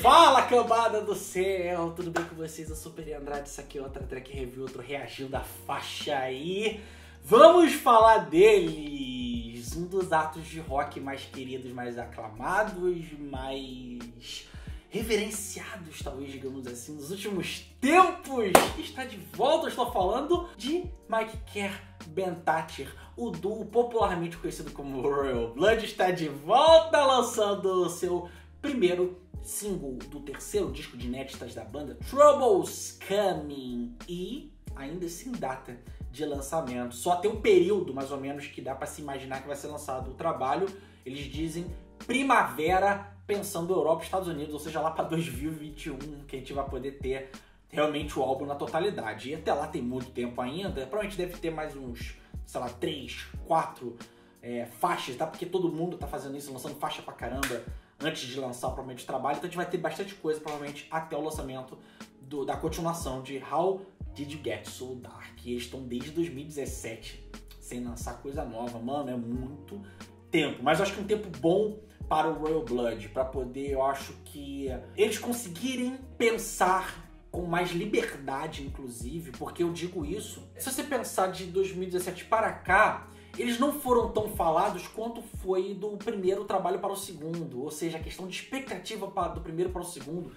Fala, cambada do céu! Tudo bem com vocês? Eu sou Peri Andrade, isso aqui é outra track review, outro reagindo da faixa aí. Vamos falar deles! Um dos atos de rock mais queridos, mais aclamados, mais reverenciados, talvez, digamos assim, nos últimos tempos. Está de volta, estou falando de Mike Kerr, Ben Thatcher, o duo popularmente conhecido como Royal Blood, está de volta lançando o seu primeiro single do terceiro disco de inéditas da banda, Troubles Coming, e ainda sem data de lançamento. Só tem um período, mais ou menos, que dá para se imaginar que vai ser lançado o trabalho. Eles dizem primavera, pensando Europa e Estados Unidos, ou seja, lá para 2021, que a gente vai poder ter realmente o álbum na totalidade. E até lá tem muito tempo ainda, provavelmente deve ter mais uns, sei lá, três, quatro é, faixas, tá? Porque todo mundo tá fazendo isso, lançando faixa pra caramba antes de lançar o trabalho. Então a gente vai ter bastante coisa, provavelmente, até o lançamento do, da continuação de How Did You Get So Dark? E eles estão desde 2017 sem lançar coisa nova. Mano, é muito tempo. Mas eu acho que é um tempo bom para o Royal Blood, para poder, eu acho que eles conseguirem pensar com mais liberdade, inclusive, porque eu digo isso. Se você pensar de 2017 para cá, eles não foram tão falados quanto foi do primeiro trabalho para o segundo, ou seja, a questão de expectativa do primeiro para o segundo,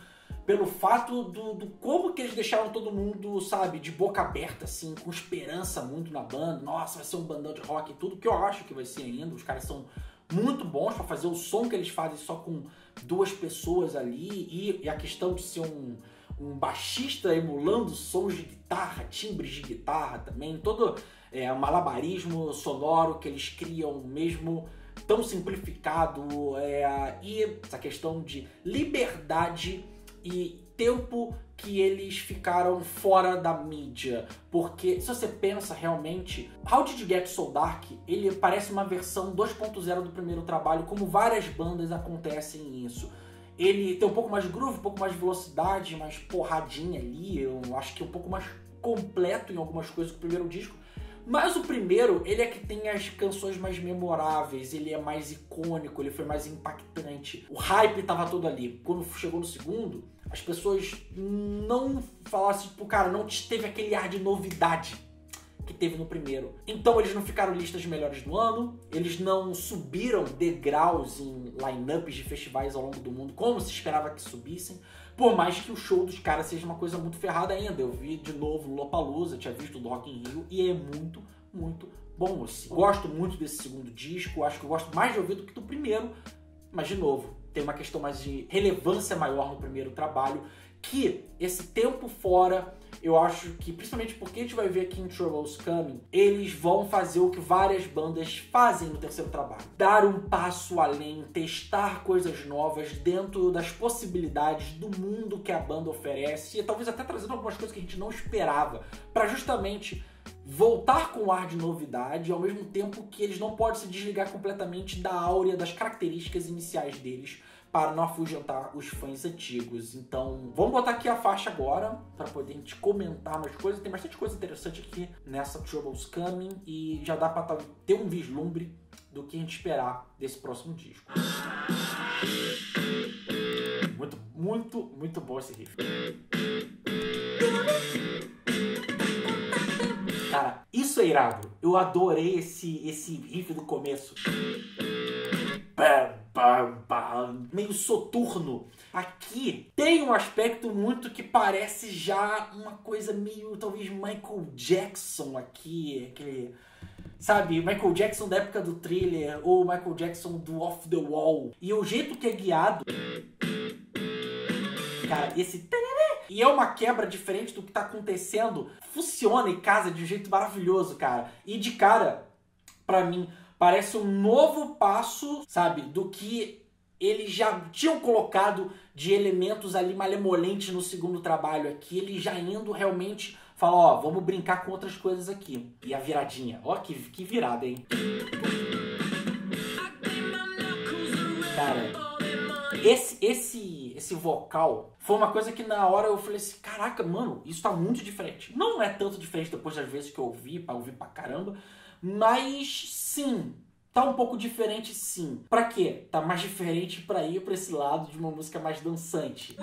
pelo fato do, do, como que eles deixaram todo mundo, sabe, de boca aberta, assim, com esperança muito na banda. Nossa, vai ser um bandão de rock e tudo, que eu acho que vai ser ainda. Os caras são muito bons para fazer o som que eles fazem só com duas pessoas ali e, e a questão de ser um um baixista emulando sons de guitarra, timbres de guitarra também, todo é, malabarismo sonoro que eles criam mesmo tão simplificado é, e essa questão de liberdade e tempo que eles ficaram fora da mídia. Porque se você pensa realmente, How Did You Get So Dark, ele parece uma versão 2.0 do primeiro trabalho, como várias bandas acontecem isso ele tem um pouco mais de groove, um pouco mais de velocidade, mais porradinha ali. Eu acho que é um pouco mais completo em algumas coisas que o primeiro disco. Mas o primeiro, ele é que tem as canções mais memoráveis, ele é mais icônico, ele foi mais impactante. O hype tava todo ali. Quando chegou no segundo, as pessoas não falassem, tipo, cara, não teve aquele ar de novidade que teve no primeiro. Então eles não ficaram listas de melhores do ano, eles não subiram degraus em lineups de festivais ao longo do mundo como se esperava que subissem. Por mais que o show dos caras seja uma coisa muito ferrada ainda. Eu vi de novo no Lollapalooza, tinha visto do Rock in Rio e é muito, muito bom assim. Gosto muito desse segundo disco, acho que eu gosto mais de ouvir do que do primeiro, mas de novo, tem uma questão mais de relevância maior no primeiro trabalho, que esse tempo fora eu acho que, principalmente porque a gente vai ver aqui em Troubles Coming, eles vão fazer o que várias bandas fazem no terceiro trabalho: dar um passo além, testar coisas novas dentro das possibilidades do mundo que a banda oferece e talvez até trazendo algumas coisas que a gente não esperava, para justamente voltar com um ar de novidade, ao mesmo tempo que eles não podem se desligar completamente da áurea, das características iniciais deles para não afugentar os fãs antigos. Então, vamos botar aqui a faixa agora para poder a gente comentar mais coisas. Tem bastante coisa interessante aqui nessa Troubles Coming e já dá para ter um vislumbre do que a gente esperar desse próximo disco. Muito, muito, muito bom esse riff. Cara, isso é irado. Eu adorei esse, esse riff do começo. Meio soturno. Aqui tem um aspecto muito que parece já uma coisa meio, talvez, Michael Jackson aqui, aquele... Sabe, Michael Jackson da época do thriller, ou Michael Jackson do Off the Wall. E o jeito que é guiado... Cara, esse... E é uma quebra diferente do que tá acontecendo. Funciona e casa de um jeito maravilhoso, cara. E de cara, para mim, parece um novo passo, sabe, do que eles já tinham colocado de elementos ali malemolentes no segundo trabalho aqui, ele já indo realmente falar, ó, vamos brincar com outras coisas aqui. E a viradinha, ó que, que virada, hein? Cara, esse, esse, esse vocal foi uma coisa que na hora eu falei assim, caraca, mano, isso tá muito diferente. Não é tanto diferente depois das vezes que eu ouvi, pra ouvir pra caramba, mas sim, Tá um pouco diferente sim. Pra quê? Tá mais diferente pra ir pra esse lado de uma música mais dançante.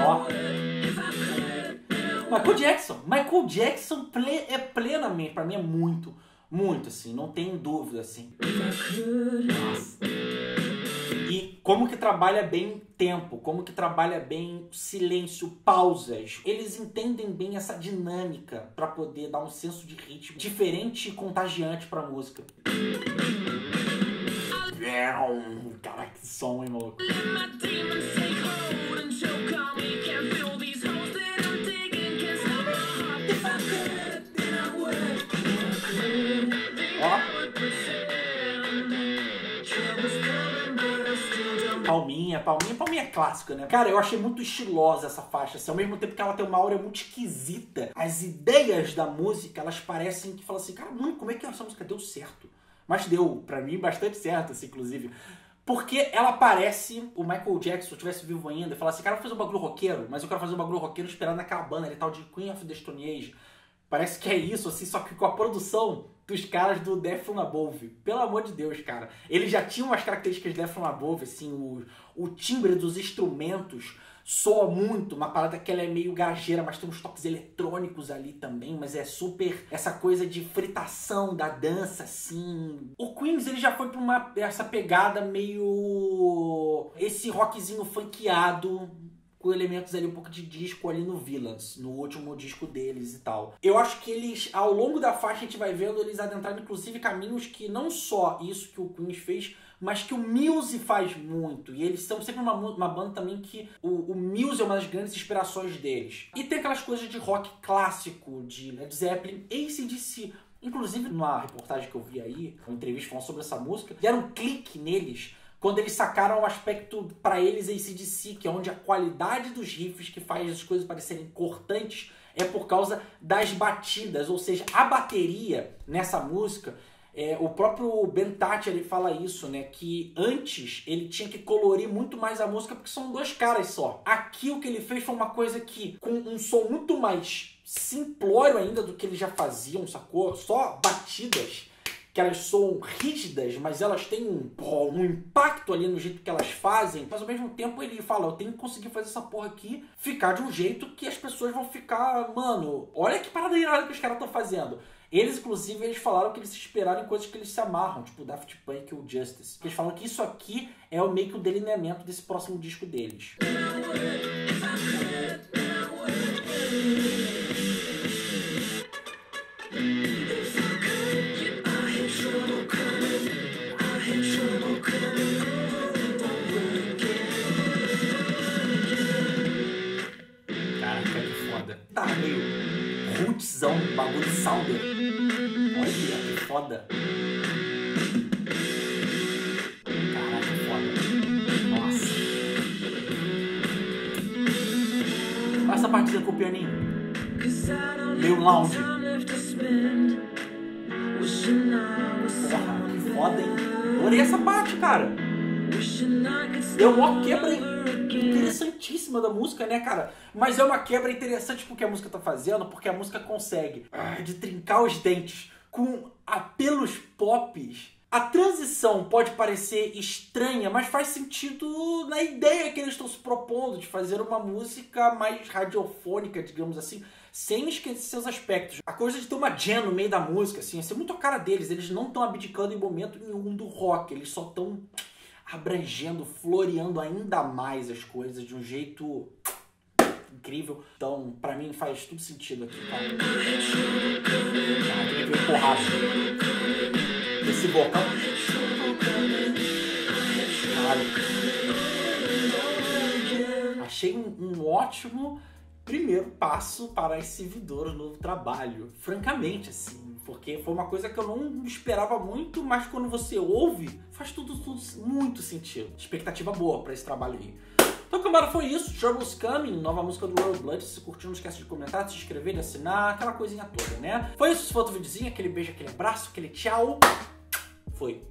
Ó. Michael Jackson. Michael Jackson ple é plenamente, pra mim é muito, muito assim, não tem dúvida assim. E como que trabalha bem tempo, como que trabalha bem silêncio, pausas. Eles entendem bem essa dinâmica para poder dar um senso de ritmo diferente e contagiante pra música. Caraca, que som, hein, maluco? Palminha, palminha, palminha é clássica, né? Cara, eu achei muito estilosa essa faixa, assim, ao mesmo tempo que ela tem uma aura muito esquisita. As ideias da música, elas parecem que falam assim, cara, mano, como é que essa música deu certo? Mas deu, para mim, bastante certo, assim, inclusive. Porque ela parece o Michael Jackson, se eu tivesse vivo ainda, e falasse assim, cara, eu vou fazer um bagulho roqueiro, mas eu quero fazer um bagulho roqueiro esperando naquela banda ali, tal de Queen of the Stone Age. Parece que é isso, assim, só que com a produção dos caras do Death from Above. Pelo amor de Deus, cara. Eles já tinham as características de Death from Above, assim, o, o timbre dos instrumentos soa muito, uma parada que ela é meio garageira, mas tem uns toques eletrônicos ali também, mas é super essa coisa de fritação da dança, assim. O Queens, ele já foi pra uma, essa pegada meio... esse rockzinho funkeado, com elementos ali um pouco de disco ali no Villains, no último disco deles e tal. Eu acho que eles, ao longo da faixa, a gente vai vendo eles adentrando, inclusive, caminhos que não só isso que o Queens fez, mas que o Muse faz muito. E eles são sempre uma, uma banda também que o, o Muse é uma das grandes inspirações deles. E tem aquelas coisas de rock clássico, de Led Zeppelin, ACDC. Inclusive, numa reportagem que eu vi aí, uma entrevista falando sobre essa música, deram um clique neles quando eles sacaram o aspecto para eles ACDC, que é onde a qualidade dos riffs que faz as coisas parecerem cortantes é por causa das batidas, ou seja, a bateria nessa música é, o próprio Ben Tati ele fala isso, né? Que antes ele tinha que colorir muito mais a música porque são dois caras só. Aqui o que ele fez foi uma coisa que, com um som muito mais simplório ainda do que eles já faziam, sacou? Só batidas que elas são rígidas, mas elas têm um, um impacto ali no jeito que elas fazem. Mas ao mesmo tempo ele fala, eu tenho que conseguir fazer essa porra aqui ficar de um jeito que as pessoas vão ficar, mano, olha que parada irada que os caras estão fazendo. Eles, inclusive, eles falaram que eles se esperaram em coisas que eles se amarram, tipo Daft Punk ou Justice. Eles falam que isso aqui é o meio que o delineamento desse próximo disco deles. Bagulho sounder. Olha que foda. Caraca, foda. Nossa. Olha essa partida com o pianinho. Meio lounge. Porra, que foda, hein? Adorei essa parte, cara. Deu mó quebra, hein? Interessantíssima da música, né, cara? Mas é uma quebra interessante porque a música tá fazendo, porque a música consegue de trincar os dentes com apelos pops. A transição pode parecer estranha, mas faz sentido na ideia que eles estão se propondo de fazer uma música mais radiofônica, digamos assim, sem esquecer seus aspectos. A coisa de ter uma jam no meio da música, assim, é muito a cara deles. Eles não estão abdicando em momento nenhum do rock, eles só estão abrangendo, floreando ainda mais as coisas de um jeito incrível. Então, para mim faz tudo sentido aqui, tá? Ah, ver porrada. Esse vocal. Caralho. Achei um, um ótimo primeiro passo para esse Vidouro novo trabalho. Francamente, assim, porque foi uma coisa que eu não esperava muito, mas quando você ouve, faz tudo, tudo muito sentido. Expectativa boa para esse trabalho aí. Então, câmara, foi isso. Troubles Coming, nova música do Royal Blood. Se curtiu, não esquece de comentar, de se inscrever, de assinar, aquela coisinha toda, né? Foi isso, se for outro videozinho, aquele beijo, aquele abraço, aquele tchau. Foi.